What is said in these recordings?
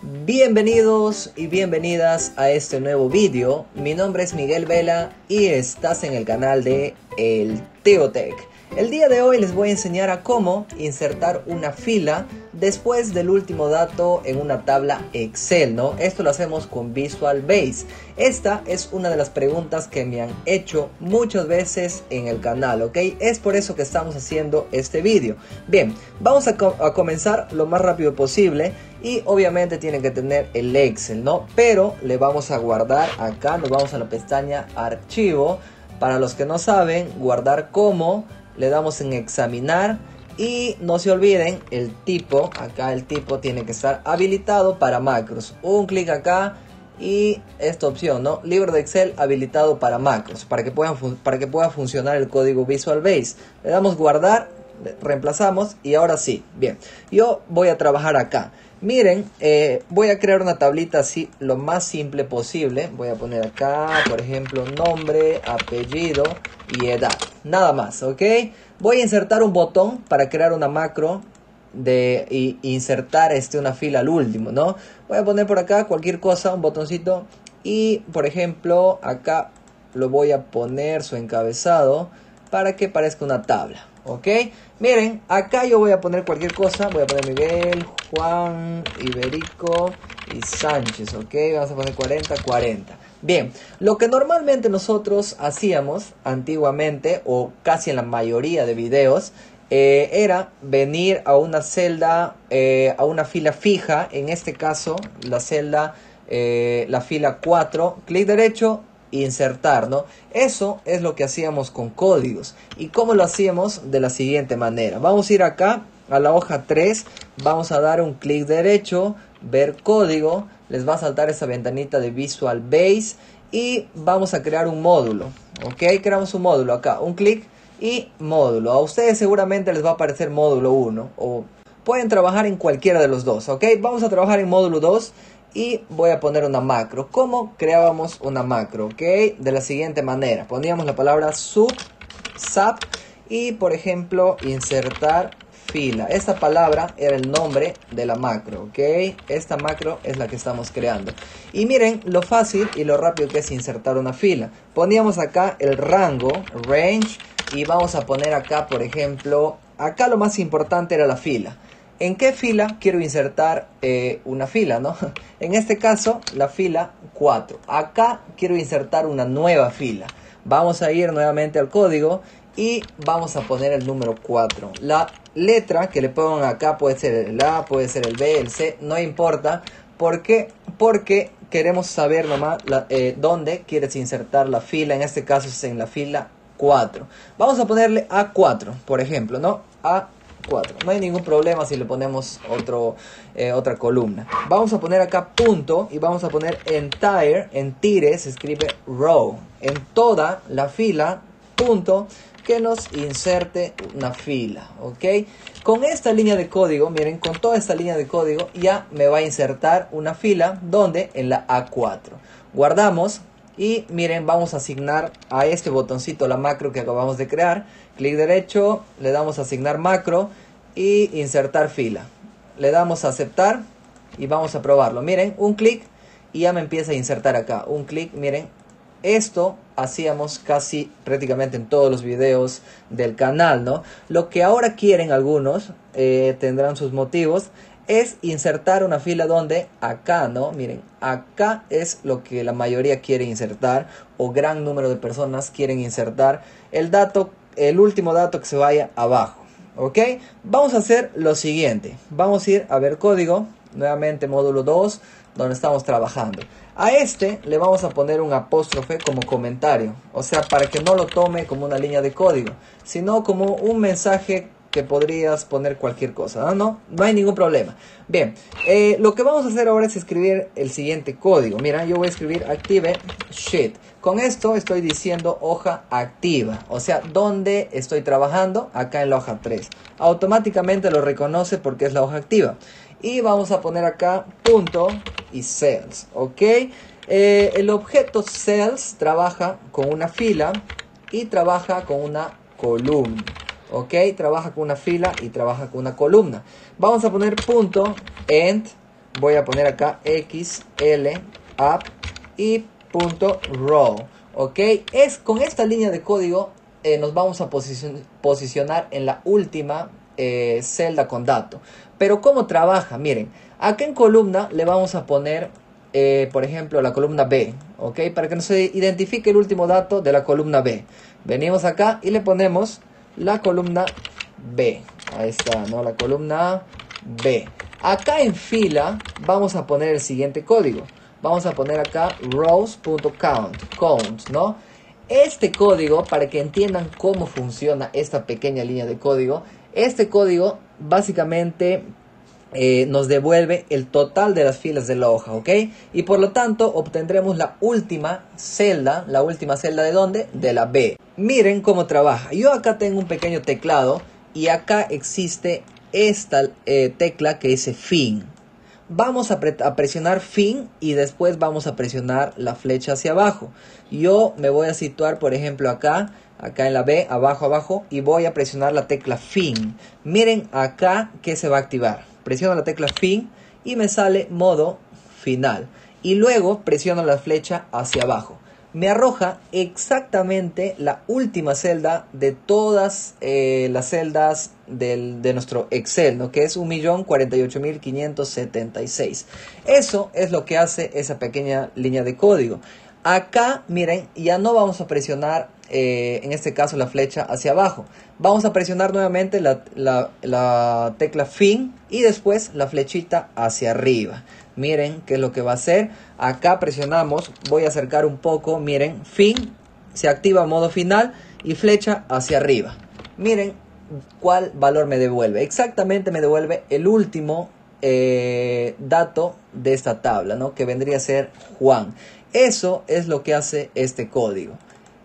Bienvenidos y bienvenidas a este nuevo vídeo. Mi nombre es Miguel Vela y estás en el canal de El Teotech. El día de hoy les voy a enseñar a cómo insertar una fila después del último dato en una tabla Excel, ¿no? Esto lo hacemos con Visual Base. Esta es una de las preguntas que me han hecho muchas veces en el canal, ¿ok? Es por eso que estamos haciendo este vídeo. Bien, vamos a comenzar lo más rápido posible y obviamente tienen que tener el Excel, ¿no? Pero le vamos a guardar acá, nos vamos a la pestaña Archivo. Para los que no saben, guardar como le damos en examinar y no se olviden el tipo, acá el tipo tiene que estar habilitado para macros. Un clic acá y esta opción, ¿no? Libro de Excel habilitado para macros, para que, puedan para que pueda funcionar el código Visual Base. Le damos guardar, reemplazamos y ahora sí, bien. Yo voy a trabajar acá. Miren, eh, voy a crear una tablita así lo más simple posible. Voy a poner acá, por ejemplo, nombre, apellido y edad. Nada más, ¿ok? Voy a insertar un botón para crear una macro de insertar este, una fila al último, ¿no? Voy a poner por acá cualquier cosa, un botoncito. Y, por ejemplo, acá lo voy a poner su encabezado para que parezca una tabla. ¿ok? Miren, acá yo voy a poner cualquier cosa, voy a poner Miguel, Juan, Iberico y Sánchez, ¿ok? Vamos a poner 40, 40. Bien, lo que normalmente nosotros hacíamos antiguamente, o casi en la mayoría de videos, eh, era venir a una celda, eh, a una fila fija, en este caso la celda, eh, la fila 4, clic derecho, insertar, ¿no? Eso es lo que hacíamos con códigos. ¿Y cómo lo hacíamos? De la siguiente manera. Vamos a ir acá a la hoja 3, vamos a dar un clic derecho, ver código, les va a saltar esa ventanita de Visual Base y vamos a crear un módulo. ¿Ok? Creamos un módulo acá, un clic y módulo. A ustedes seguramente les va a aparecer módulo 1 o pueden trabajar en cualquiera de los dos. ¿Ok? Vamos a trabajar en módulo 2 y voy a poner una macro. ¿Cómo creábamos una macro? ¿Ok? De la siguiente manera. Poníamos la palabra sub, sub y por ejemplo insertar fila. Esta palabra era el nombre de la macro, ¿ok? Esta macro es la que estamos creando. Y miren lo fácil y lo rápido que es insertar una fila. Poníamos acá el rango, range, y vamos a poner acá, por ejemplo, acá lo más importante era la fila. ¿En qué fila quiero insertar eh, una fila? ¿no? En este caso, la fila 4. Acá quiero insertar una nueva fila. Vamos a ir nuevamente al código y vamos a poner el número 4. La letra que le pongan acá puede ser el A, puede ser el B, el C, no importa. ¿Por qué? Porque queremos saber nomás eh, dónde quieres insertar la fila. En este caso es en la fila 4. Vamos a ponerle A4, por ejemplo, ¿no? A4. No hay ningún problema si le ponemos eh, otra columna. Vamos a poner acá punto y vamos a poner entire, en tire se escribe row. En toda la fila, punto, que nos inserte una fila, ¿ok? Con esta línea de código, miren, con toda esta línea de código ya me va a insertar una fila donde en la A4. Guardamos y miren, vamos a asignar a este botoncito la macro que acabamos de crear clic derecho, le damos a asignar macro y insertar fila. Le damos a aceptar y vamos a probarlo. Miren, un clic y ya me empieza a insertar acá. Un clic, miren. Esto hacíamos casi prácticamente en todos los videos del canal, ¿no? Lo que ahora quieren algunos, eh, tendrán sus motivos, es insertar una fila donde acá, ¿no? Miren, acá es lo que la mayoría quiere insertar o gran número de personas quieren insertar el dato el último dato que se vaya abajo. ¿Ok? Vamos a hacer lo siguiente. Vamos a ir a ver código. Nuevamente módulo 2, donde estamos trabajando. A este le vamos a poner un apóstrofe como comentario. O sea, para que no lo tome como una línea de código, sino como un mensaje que podrías poner cualquier cosa, ¿no? No, hay ningún problema. Bien, eh, lo que vamos a hacer ahora es escribir el siguiente código. Mira, yo voy a escribir active sheet. Con esto estoy diciendo hoja activa, o sea, ¿dónde estoy trabajando? Acá en la hoja 3. Automáticamente lo reconoce porque es la hoja activa. Y vamos a poner acá punto y cells, ¿ok? Eh, el objeto cells trabaja con una fila y trabaja con una columna. ¿Ok? Trabaja con una fila y trabaja con una columna. Vamos a poner punto end voy a poner acá xl app y punto row. Ok, es con esta línea de código eh, nos vamos a posicionar en la última eh, celda con dato. Pero ¿cómo trabaja? Miren, acá en columna le vamos a poner, eh, por ejemplo, la columna B, ¿ok? Para que nos identifique el último dato de la columna B. Venimos acá y le ponemos la columna B. Ahí está, ¿no? La columna B. Acá en fila vamos a poner el siguiente código. Vamos a poner acá rows.count, count, ¿no? Este código, para que entiendan cómo funciona esta pequeña línea de código, este código básicamente eh, nos devuelve el total de las filas de la hoja, ¿ok? Y por lo tanto obtendremos la última celda, la última celda de dónde? De la B. Miren cómo trabaja. Yo acá tengo un pequeño teclado y acá existe esta eh, tecla que dice fin. Vamos a, a, presionar fin y después vamos a presionar la flecha hacia abajo. Yo me voy a situar, por ejemplo, acá acá en la B, abajo, abajo, y voy a presionar la tecla fin. Miren acá que se va a activar. Presiono la tecla fin y me sale modo final. Y luego presiono la flecha hacia abajo. Me arroja exactamente la última celda de todas eh, las celdas de nuestro Excel, ¿no? que es 1.048.576. Eso es lo que hace esa pequeña línea de código. Acá, miren, ya no vamos a presionar, eh, en este caso, la flecha hacia abajo. Vamos a presionar nuevamente la, tecla fin y después la flechita hacia arriba. Miren qué es lo que va a hacer. Acá presionamos, voy a acercar un poco, miren, fin, se activa modo final y flecha hacia arriba. Miren cuál valor me devuelve. Exactamente me devuelve el último eh, dato de esta tabla, ¿no? Que vendría a ser Juan. Eso es lo que hace este código.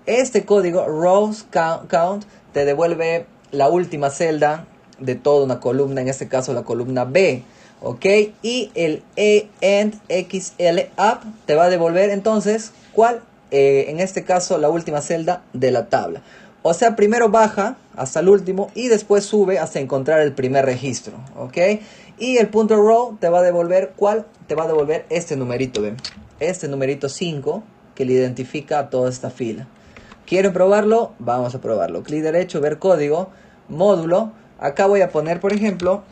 Este código, rows count, te devuelve la última celda de toda una columna, en este caso la columna B. ¿Ok? Y el END XL up te va a devolver entonces, ¿cuál? Eh, en este caso, la última celda de la tabla. O sea, primero baja hasta el último y después sube hasta encontrar el primer registro. ¿Ok? Y el punto row te va a devolver, ¿cuál? Te va a devolver este numerito, ¿ven? este numerito 5 que le identifica a toda esta fila. ¿Quieren probarlo? Vamos a probarlo. Clic derecho, ver código, módulo. Acá voy a poner, por ejemplo,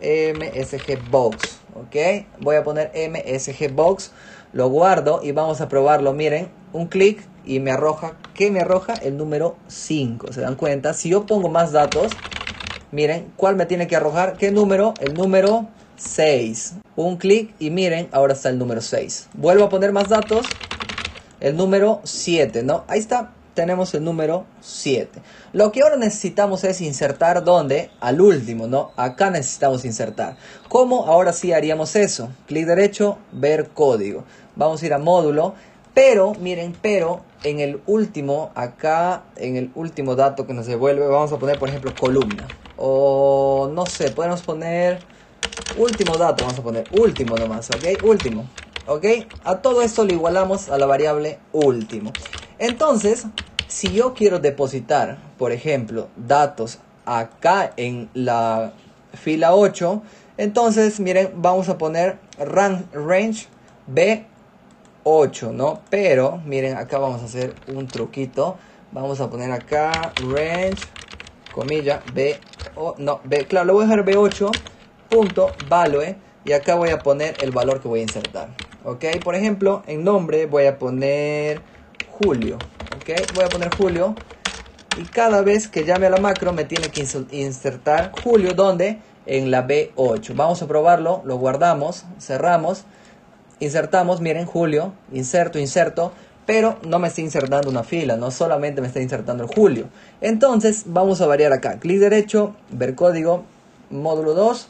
MSG Box. ¿Ok? Voy a poner MSG Box. Lo guardo y vamos a probarlo. Miren, un clic y me arroja. ¿Qué me arroja? El número 5. ¿Se dan cuenta? Si yo pongo más datos, miren, ¿cuál me tiene que arrojar? ¿Qué número? El número 6. Un clic y miren, ahora está el número 6. Vuelvo a poner más datos. El número 7, ¿no? Ahí está, tenemos el número 7. Lo que ahora necesitamos es insertar ¿dónde? Al último, ¿no? Acá necesitamos insertar. ¿Cómo ahora sí haríamos eso? Clic derecho, ver código. Vamos a ir a módulo. Pero, miren, pero en el último, acá, en el último dato que nos devuelve, vamos a poner, por ejemplo, columna. O no sé, podemos poner Último dato, vamos a poner último nomás, ¿ok? Último, ¿ok? A todo esto le igualamos a la variable último. Entonces, si yo quiero depositar, por ejemplo, datos acá en la fila 8, entonces, miren, vamos a poner range B8, ¿no? Pero, miren, acá vamos a hacer un truquito. Vamos a poner acá range, comilla, B, o, no, B, claro, lo voy a dejar B8 punto value y acá voy a poner el valor que voy a insertar ok por ejemplo en nombre voy a poner julio ok voy a poner julio. Y cada vez que llame a la macro me tiene que insertar julio donde en la B8 vamos a probarlo lo guardamos cerramos insertamos miren julio inserto inserto pero no me está insertando una fila, no solamente me está insertando julio. Entonces vamos a variar acá, clic derecho, ver código, módulo 2,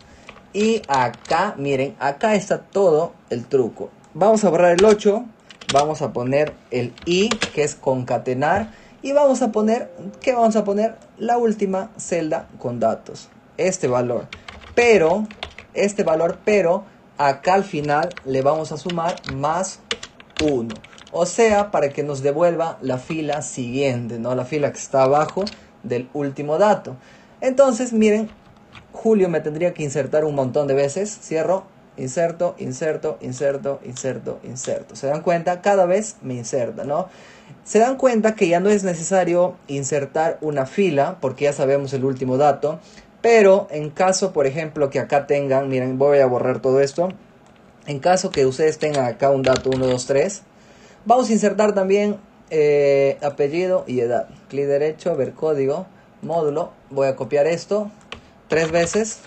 y acá, miren, acá está todo el truco. Vamos a borrar el 8, vamos a poner el i, que es concatenar, y vamos a poner, ¿qué vamos a poner? La última celda con datos, este valor. Pero, este valor, pero, acá al final le vamos a sumar más 1. O sea, para que nos devuelva la fila siguiente, ¿no? La fila que está abajo del último dato. Entonces, miren, Julio me tendría que insertar un montón de veces. Cierro, inserto, inserto, inserto, inserto, inserto. ¿Se dan cuenta? Cada vez me inserta, ¿no? Se dan cuenta que ya no es necesario insertar una fila, porque ya sabemos el último dato. Pero en caso, por ejemplo, que acá tengan, miren, voy a borrar todo esto. En caso que ustedes tengan acá un dato 1, 2, 3, vamos a insertar también eh, apellido y edad. Clic derecho, ver código, módulo. Voy a copiar esto tres veces.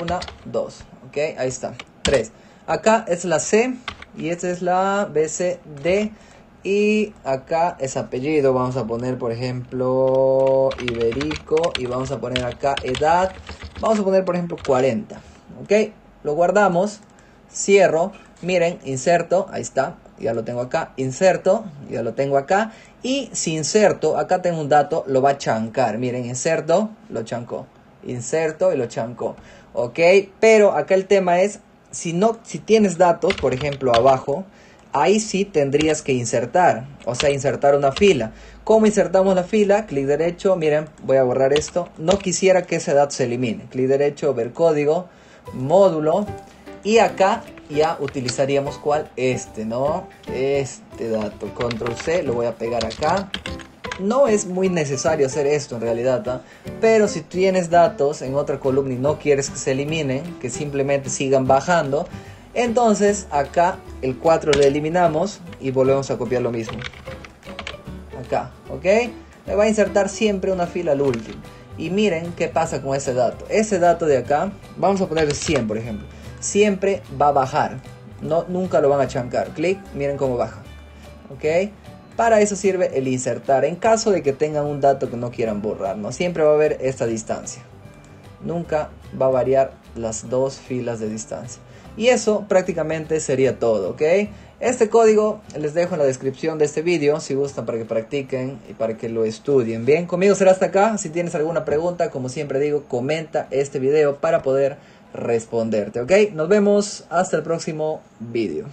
Una, dos. Ok, ahí está. Tres. Acá es la C y esta es la BCD. Y acá es apellido, vamos a poner por ejemplo Iberico y vamos a poner acá edad, vamos a poner por ejemplo 40, ok, lo guardamos, cierro, miren, inserto, ahí está, ya lo tengo acá, inserto, ya lo tengo acá, y si inserto, acá tengo un dato, lo va a chancar, miren, inserto, lo chancó, inserto y lo chancó, ok, pero acá el tema es, si no, si tienes datos, por ejemplo abajo, ahí sí tendrías que insertar, o sea, insertar una fila. ¿Cómo insertamos la fila? Clic derecho, miren, voy a borrar esto. No quisiera que ese dato se elimine. Clic derecho, ver código, módulo. Y acá ya utilizaríamos cuál? Este, ¿no? Este dato. Control C, lo voy a pegar acá. No es muy necesario hacer esto en realidad, ¿ah? pero si tienes datos en otra columna y no quieres que se eliminen, que simplemente sigan bajando, entonces acá el 4 le eliminamos y volvemos a copiar lo mismo. Acá, ¿ok? Me va a insertar siempre una fila al último. Y miren qué pasa con ese dato. Ese dato de acá, vamos a poner 100 por ejemplo. Siempre va a bajar. No, nunca lo van a chancar. Clic, miren cómo baja. ¿Ok? Para eso sirve el insertar. En caso de que tengan un dato que no quieran borrar, ¿no? Siempre va a haber esta distancia. Nunca va a variar las dos filas de distancia. Y eso prácticamente sería todo, ¿ok? Este código les dejo en la descripción de este vídeo si gustan para que practiquen y para que lo estudien. Bien, conmigo será hasta acá. Si tienes alguna pregunta, como siempre digo, comenta este video para poder responderte, ¿ok? Nos vemos hasta el próximo vídeo.